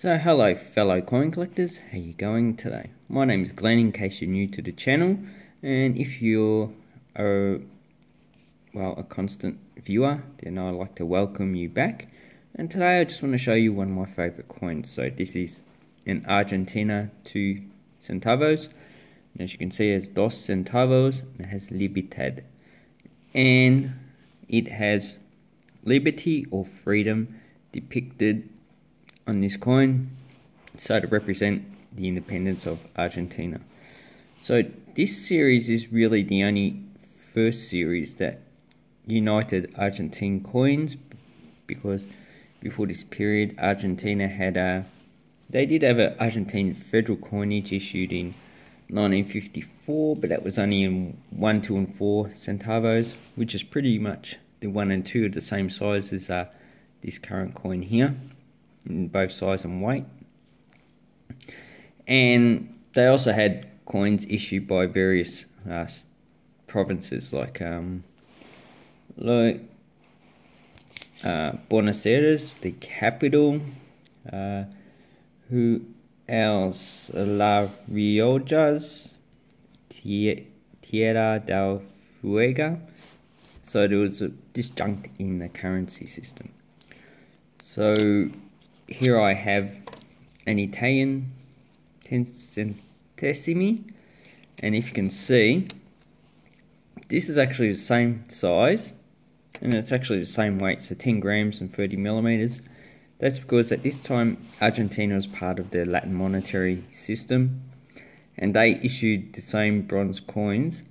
So hello fellow coin collectors, how you going today? My name is Glenn in case you're new to the channel. And if you're a, well, a constant viewer then I'd like to welcome you back. And today I just want to show you one of my favorite coins. So this is an Argentina 2 centavos. And as you can see it has dos centavos and it has libertad. And it has liberty or freedom depicted on this coin so to represent the independence of Argentina. So this series is really the only first series that united Argentine coins because before this period Argentina had a they did have an Argentine federal coinage issued in 1954 but that was only in 1, 2 and 4 centavos which is pretty much the 1 and 2 are the same size as uh, this current coin here in both size and weight. And they also had coins issued by various uh, provinces like um, like uh, Buenos Aires, the capital. Uh, who else? La Riojas, Tierra del Fuego. So there was a disjunct in the currency system. So here I have an Italian centesimi and if you can see this is actually the same size and it's actually the same weight so 10 grams and 30 millimeters. That's because at this time Argentina was part of the Latin monetary system and they issued the same bronze coins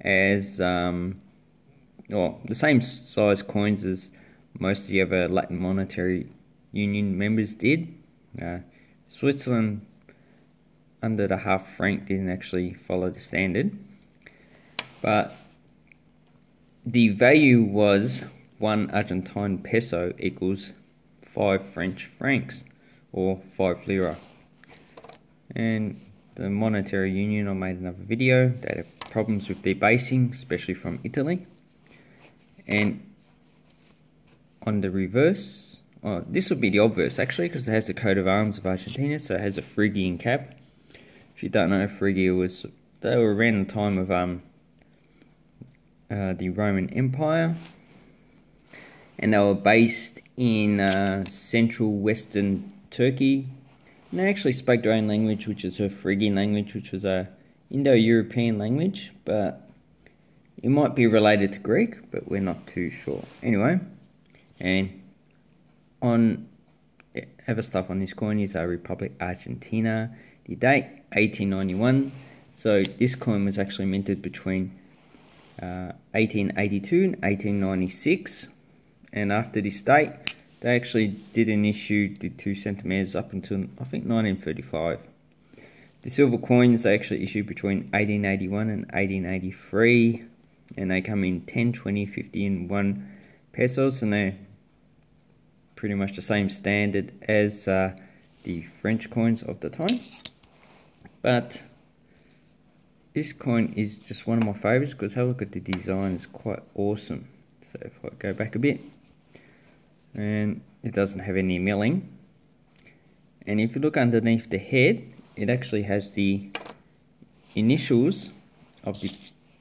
as um, or the same size coins as most of the other Latin monetary Union members did. Uh, Switzerland, under the half franc, didn't actually follow the standard. But the value was one Argentine peso equals five French francs or five lira. And the monetary union, I made another video. They had problems with debasing, especially from Italy. And on the reverse, Oh, this would be the obverse actually, because it has the coat of arms of Argentina, so it has a Phrygian cap. If you don't know, Phrygia was they were around the time of um uh, the Roman Empire, and they were based in uh, central western Turkey. And they actually spoke their own language, which is a Phrygian language, which was a Indo-European language, but it might be related to Greek, but we're not too sure. Anyway, and on other stuff on this coin is a Republic Argentina. The date 1891. So this coin was actually minted between uh, 1882 and 1896. And after this date, they actually didn't issue the two centimeters up until I think 1935. The silver coins they actually issued between 1881 and 1883, and they come in 10, 20, 50, and 1 pesos, and they're pretty much the same standard as uh, the French coins of the time. But this coin is just one of my favorites because have a look at the design, it's quite awesome. So if I go back a bit, and it doesn't have any milling. And if you look underneath the head, it actually has the initials of the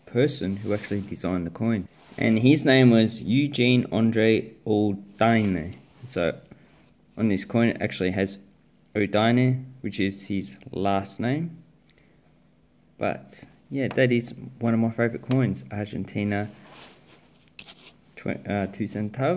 person who actually designed the coin. And his name was Eugene Andre Oudinot. So on this coin it actually has Oudinot, which is his last name. But yeah, that is one of my favorite coins, Argentina uh, 2 centavos.